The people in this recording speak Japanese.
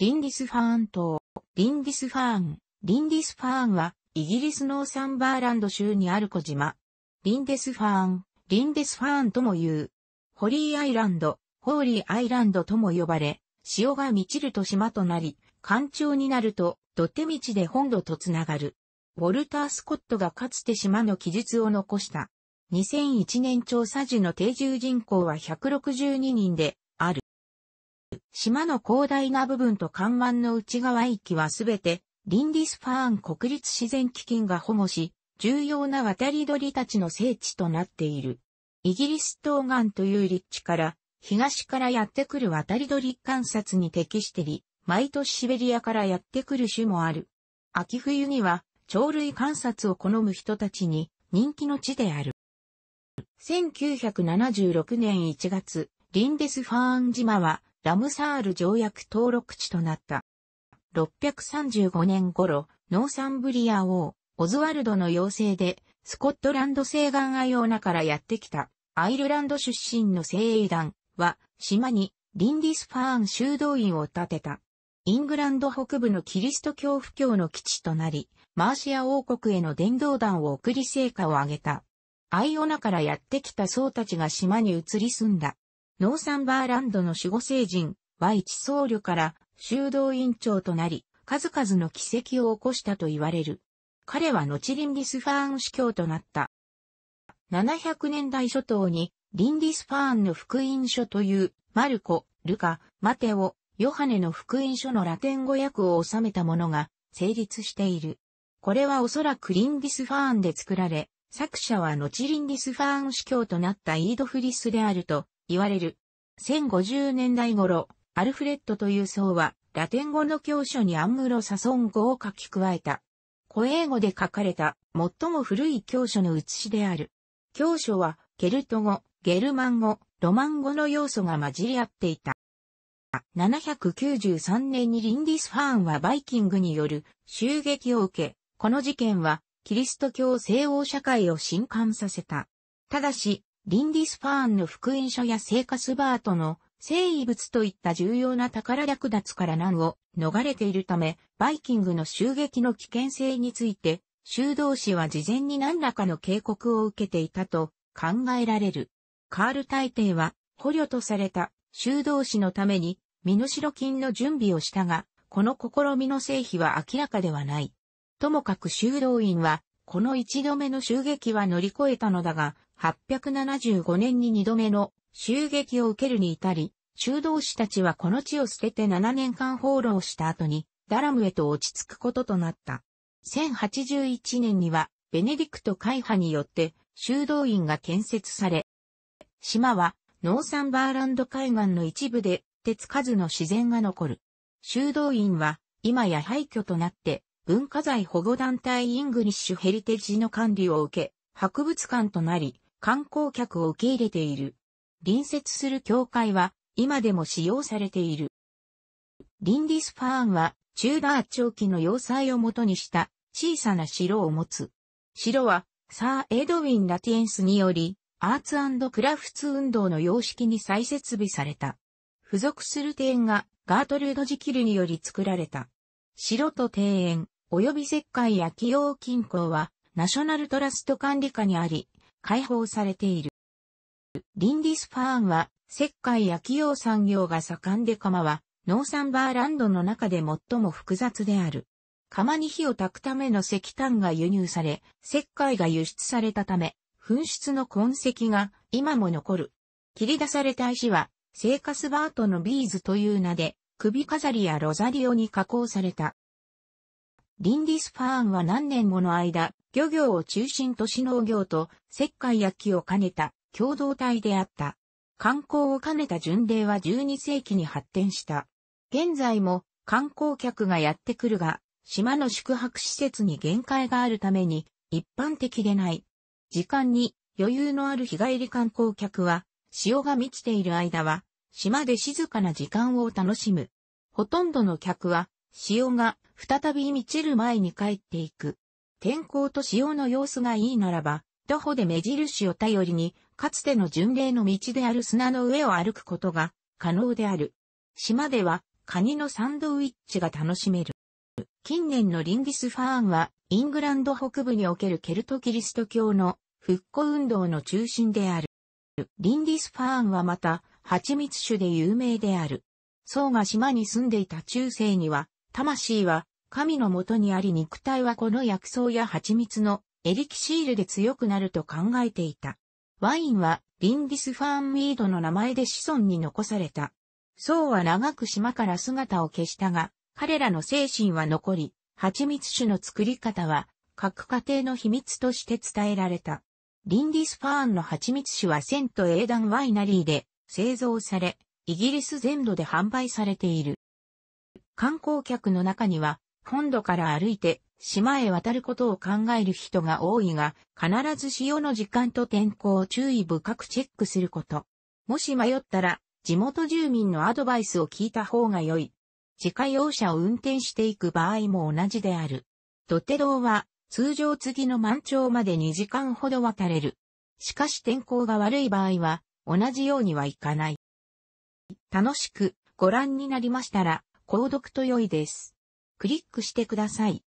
リンディスファーン島、リンディスファーン、リンディスファーンは、イギリスのノーサンバーランド州にある小島。リンデスファーン、リンデスファーンとも言う。ホリーアイランド、ホーリーアイランドとも呼ばれ、潮が満ちると島となり、干潮になると、土手道で本土とつながる。ウォルター・スコットがかつて島の記述を残した。2001年調査時の定住人口は162人で。島の広大な部分と看板の内側域はすべて、リンディスファーン国立自然基金が保護し、重要な渡り鳥たちの聖地となっている。イギリス東岸という立地から、東からやってくる渡り鳥観察に適してり、毎年シベリアからやってくる種もある。秋冬には、鳥類観察を好む人たちに人気の地である。1976年1月、リンデスファーン島はラムサール条約登録地となった。635年頃、ノーサンブリア王、オズワルドの要請で、スコットランド西岸アイオーナからやってきた、アイルランド出身の精鋭団は、島にリンディスファーン修道院を建てた。イングランド北部のキリスト教布教の基地となり、マーシア王国への伝道団を送り成果を上げた。アイオナからやってきた僧たちが島に移り住んだ。ノーサンバーランドの守護聖人、ワイチ僧侶から修道院長となり、数々の奇跡を起こしたと言われる。彼は後リンディスファーン司教となった。700年代初頭に、リンディスファーンの福音書という、マルコ、ルカ、マテオ、ヨハネの福音書のラテン語訳を収めたものが成立している。これはおそらくリンディスファーンで作られ、作者は後リンディスファーン司教となったイードフリスであると言われる。1050年代頃、アルフレッドという僧は、ラテン語の教書にアングロサクソン語を書き加えた。古英語で書かれた最も古い教書の写しである。教書はケルト語、ゲルマン語、ロマン語の要素が混じり合っていた。793年にリンディスファーンはバイキングによる襲撃を受け、この事件はキリスト教西欧社会を震撼させた。ただし、リンディスファーンの福音書や聖カスバートの生異物といった重要な宝略奪から難を逃れているため、バイキングの襲撃の危険性について、修道士は事前に何らかの警告を受けていたと考えられる。カール大帝は捕虜とされた修道士のために身代金の準備をしたが、この試みの成否は明らかではない。ともかく修道院は、この一度目の襲撃は乗り越えたのだが、875年に二度目の襲撃を受けるに至り、修道士たちはこの地を捨てて7年間放浪した後に、ダラムへと落ち着くこととなった。1081年には、ベネディクト会派によって修道院が建設され、島はノーサンバーランド海岸の一部で手つかずの自然が残る。修道院は今や廃墟となって文化財保護団体イングリッシュヘリテージの管理を受け、博物館となり観光客を受け入れている。隣接する教会は今でも使用されている。リンディスファーンは、チューダー朝期の要塞をもとにした小さな城を持つ。城は、サー・エドウィン・ラティエンスにより、アーツクラフツ運動の様式に再設備された。付属する庭園がガートルード・ジキルにより作られた。城と庭園、及び石灰や企業金庫は、ナショナルトラスト管理下にあり、開放されている。リンディスファーンは、石灰や企業産業が盛んで釜は、ノーサンバーランドの中で最も複雑である。釜に火を焚くための石炭が輸入され、石灰が輸出されたため、噴出の痕跡が今も残る。切り出された石は、セーカスバートのビーズという名で、首飾りやロザリオに加工された。リンディスファーンは何年もの間、漁業を中心とし農業と石灰焼きを兼ねた共同体であった。観光を兼ねた巡礼は12世紀に発展した。現在も観光客がやってくるが、島の宿泊施設に限界があるために一般的でない。時間に余裕のある日帰り観光客は、潮が満ちている間は、島で静かな時間を楽しむ。ほとんどの客は、潮が再び満ちる前に帰っていく。天候と潮の様子がいいならば、徒歩で目印を頼りに、かつての巡礼の道である砂の上を歩くことが可能である。島では、カニのサンドウィッチが楽しめる。近年のリンディスファーンは、イングランド北部におけるケルトキリスト教の復古運動の中心である。リンディスファーンはまた、蜂蜜種で有名である。僧が島に住んでいた中世には、魂は神のもとにあり肉体はこの薬草や蜂蜜のエリキシールで強くなると考えていた。ワインはリンディスファーンミードの名前で子孫に残された。僧は長く島から姿を消したが、彼らの精神は残り、蜂蜜酒の作り方は各家庭の秘密として伝えられた。リンディスファーンの蜂蜜酒はセントエーダンワイナリーで製造され、イギリス全土で販売されている。観光客の中には、本土から歩いて島へ渡ることを考える人が多いが、必ず潮の時間と天候を注意深くチェックすること。もし迷ったら、地元住民のアドバイスを聞いた方が良い。自家用車を運転していく場合も同じである。土手道は通常次の満潮まで2時間ほど渡れる。しかし天候が悪い場合は同じようにはいかない。楽しくご覧になりましたら購読と良いです。クリックしてください。